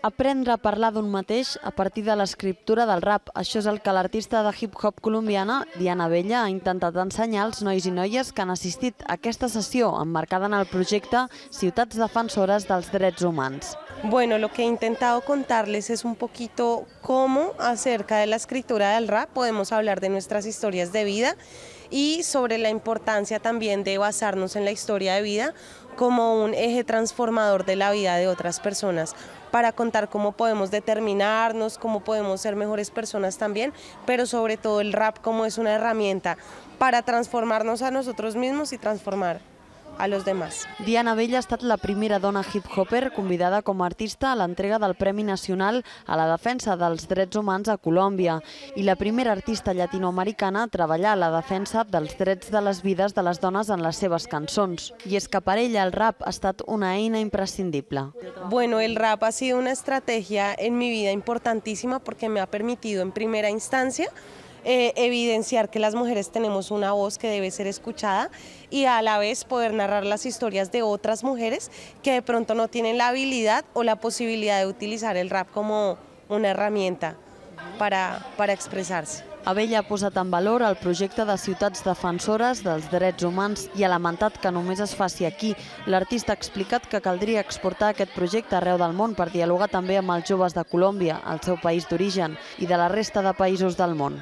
Aprendre a parlar d'un mateix a partir de l'escriptura del rap. Això és el que l'artista de hip-hop colombiana, Diana Bella, ha intentat ensenyar als nois i noies que han assistit a aquesta sessió emmarcada en el projecte Ciutats Defensores dels Drets Humans. Bueno, lo que he intentado contarles es un poquito cómo acerca de la escritura del rap podemos hablar de nuestras historias de vida y sobre la importancia también de basarnos en la historia de vida como un eje transformador de la vida de otras personas, para contar cómo podemos determinarnos, cómo podemos ser mejores personas también, pero sobre todo el rap como es una herramienta para transformarnos a nosotros mismos y transformar a los demás. Diana Bella ha estat la primera dona hip-hopper convidada com a artista a l'entrega del Premi Nacional a la defensa dels drets humans a Colòmbia i la primera artista llatinoamericana a treballar a la defensa dels drets de les vides de les dones en les seves cançons. I és que per ella el rap ha estat una eina imprescindible. Bueno, el rap ha sido una estrategia en mi vida importantísima porque me ha permitido en primera instancia eh, evidenciar que las mujeres tenemos una voz que debe ser escuchada y a la vez poder narrar las historias de otras mujeres que de pronto no tienen la habilidad o la posibilidad de utilizar el rap como una herramienta para, para expresarse. Abella ha posat en valor el projecte de ciutats defensores dels drets humans i ha lamentat que només es faci aquí. L'artista ha explicat que caldria exportar aquest projecte arreu del món per dialogar també amb els joves de Colòmbia, el seu país d'origen, i de la resta de països del món.